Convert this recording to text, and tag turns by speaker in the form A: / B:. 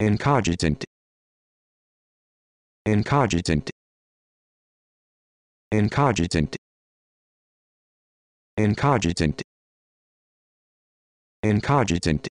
A: incogitant. Incogitant. Incogitant. Incogitant. Incogitant.